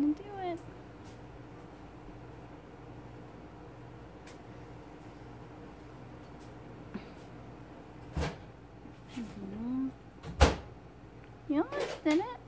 gonna do it. You almost did it.